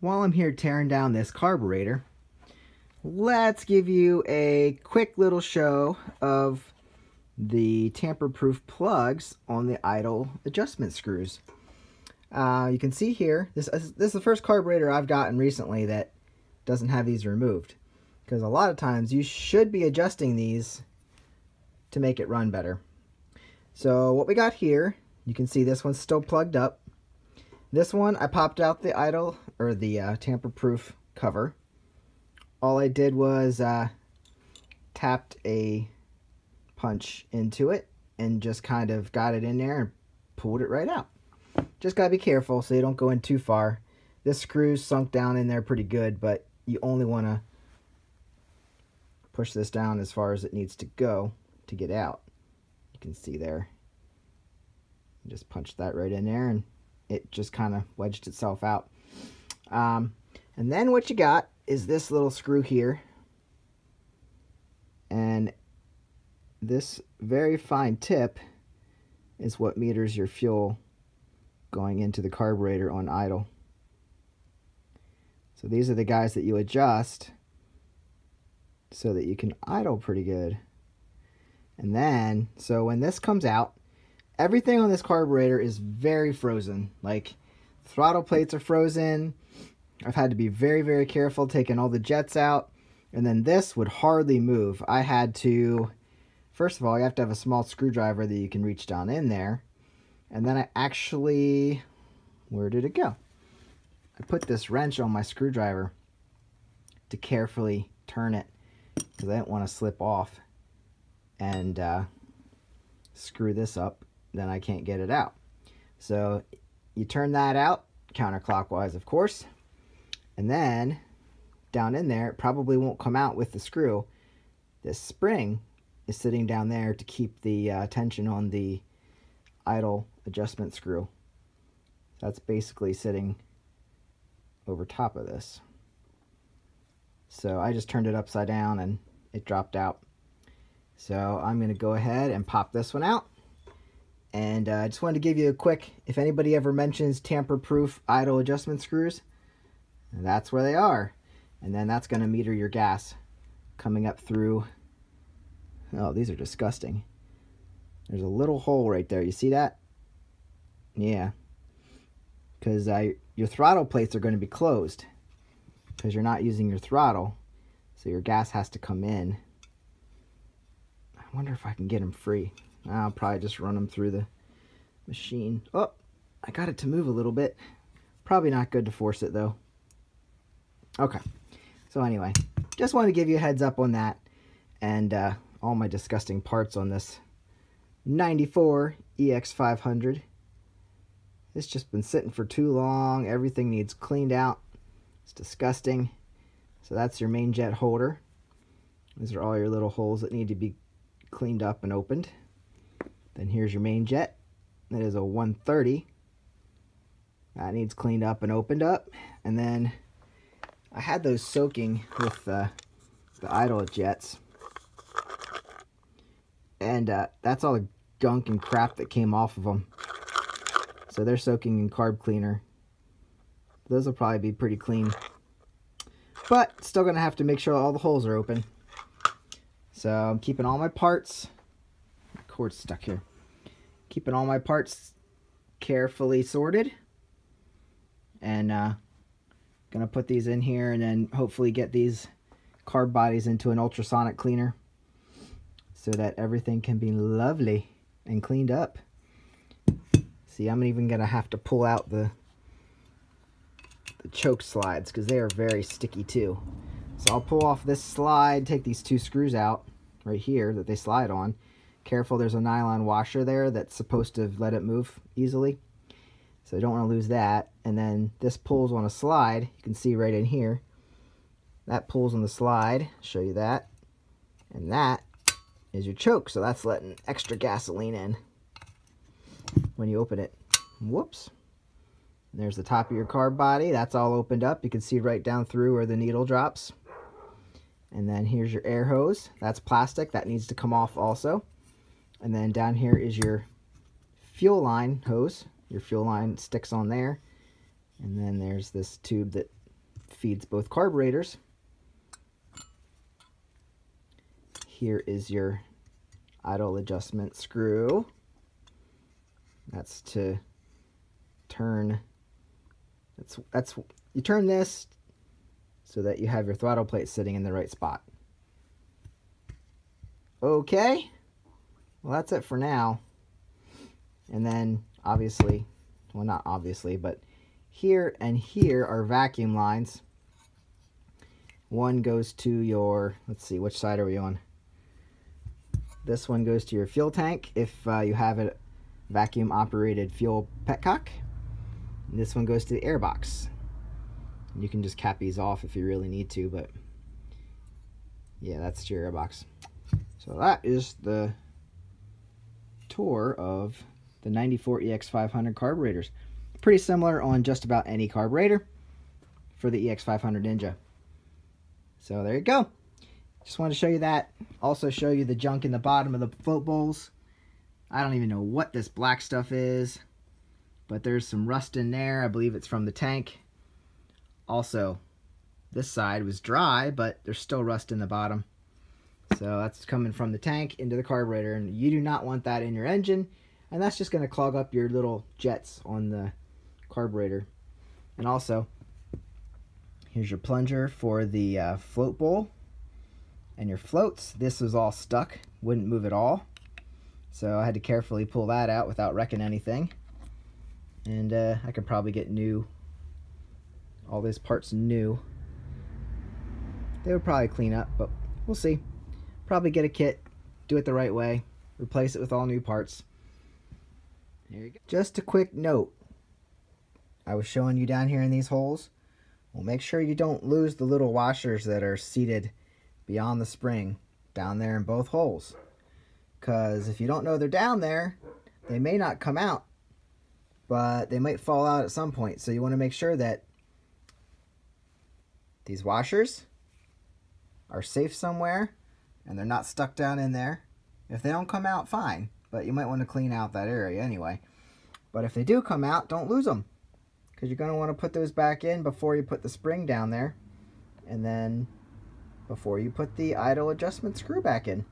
while I'm here tearing down this carburetor, let's give you a quick little show of the tamper-proof plugs on the idle adjustment screws. Uh, you can see here, this, this is the first carburetor I've gotten recently that doesn't have these removed. Because a lot of times you should be adjusting these to make it run better. So what we got here, you can see this one's still plugged up. This one, I popped out the idle, or the uh, tamper-proof cover. All I did was uh, tapped a punch into it and just kind of got it in there and pulled it right out. Just got to be careful so you don't go in too far. This screw's sunk down in there pretty good, but you only want to push this down as far as it needs to go to get out. You can see there. Just punch that right in there and it just kind of wedged itself out. Um, and then what you got is this little screw here. And this very fine tip is what meters your fuel going into the carburetor on idle. So these are the guys that you adjust so that you can idle pretty good. And then, so when this comes out, everything on this carburetor is very frozen. Like, throttle plates are frozen. I've had to be very, very careful taking all the jets out. And then this would hardly move. I had to, first of all, you have to have a small screwdriver that you can reach down in there. And then I actually, where did it go? I put this wrench on my screwdriver to carefully turn it because I didn't want to slip off and uh, screw this up. Then I can't get it out. So you turn that out counterclockwise, of course. And then down in there, it probably won't come out with the screw. This spring is sitting down there to keep the uh, tension on the idle adjustment screw. That's basically sitting over top of this. So I just turned it upside down and it dropped out. So I'm going to go ahead and pop this one out. And uh, I just wanted to give you a quick, if anybody ever mentions tamper-proof idle adjustment screws, that's where they are. And then that's going to meter your gas coming up through. Oh, these are disgusting. There's a little hole right there. You see that? Yeah. Because uh, your throttle plates are going to be closed. Because you're not using your throttle. So your gas has to come in. I wonder if I can get them free. I'll probably just run them through the machine. Oh, I got it to move a little bit. Probably not good to force it though. Okay. So anyway, just wanted to give you a heads up on that. And uh, all my disgusting parts on this 94 EX500. It's just been sitting for too long. Everything needs cleaned out. It's disgusting. So that's your main jet holder. These are all your little holes that need to be cleaned up and opened. Then here's your main jet. That is a 130. That needs cleaned up and opened up. And then I had those soaking with uh, the idle jets. And uh, that's all the gunk and crap that came off of them. So they're soaking in carb cleaner. Those will probably be pretty clean. But still going to have to make sure all the holes are open. So I'm keeping all my parts. Cord's stuck here. Keeping all my parts carefully sorted. And uh, to put these in here and then hopefully get these carb bodies into an ultrasonic cleaner so that everything can be lovely and cleaned up. See, I'm even to have to pull out the, the choke slides because they are very sticky too. So I'll pull off this slide, take these two screws out right here that they slide on. Careful, there's a nylon washer there that's supposed to let it move easily. So I don't want to lose that. And then this pulls on a slide. You can see right in here. That pulls on the slide. Show you that. And that is your choke. So that's letting extra gasoline in when you open it. Whoops. There's the top of your carb body. That's all opened up. You can see right down through where the needle drops. And then here's your air hose. That's plastic. That needs to come off also. And then down here is your fuel line hose. Your fuel line sticks on there. And then there's this tube that feeds both carburetors. Here is your idle adjustment screw. That's to turn, that's, that's, you turn this so that you have your throttle plate sitting in the right spot. Okay, well that's it for now. And then obviously, well not obviously, but here and here are vacuum lines. One goes to your, let's see, which side are we on? This one goes to your fuel tank if uh, you have a vacuum operated fuel petcock. And this one goes to the airbox. You can just cap these off if you really need to, but yeah, that's your airbox. So that is the tour of the 94 EX500 carburetors. Pretty similar on just about any carburetor for the EX500 Ninja. So there you go. Just wanted to show you that. Also show you the junk in the bottom of the float bowls. I don't even know what this black stuff is, but there's some rust in there. I believe it's from the tank. Also, this side was dry, but there's still rust in the bottom. So that's coming from the tank into the carburetor, and you do not want that in your engine, and that's just going to clog up your little jets on the carburetor. And also, here's your plunger for the uh, float bowl and your floats. This was all stuck, wouldn't move at all. So I had to carefully pull that out without wrecking anything. And uh, I could probably get new, all these parts new. They would probably clean up, but we'll see. Probably get a kit, do it the right way, replace it with all new parts. There you go. Just a quick note. I was showing you down here in these holes. Well, make sure you don't lose the little washers that are seated beyond the spring down there in both holes. Because if you don't know they're down there, they may not come out, but they might fall out at some point. So you want to make sure that these washers are safe somewhere and they're not stuck down in there. If they don't come out, fine, but you might want to clean out that area anyway. But if they do come out, don't lose them because you're going to want to put those back in before you put the spring down there and then before you put the idle adjustment screw back in.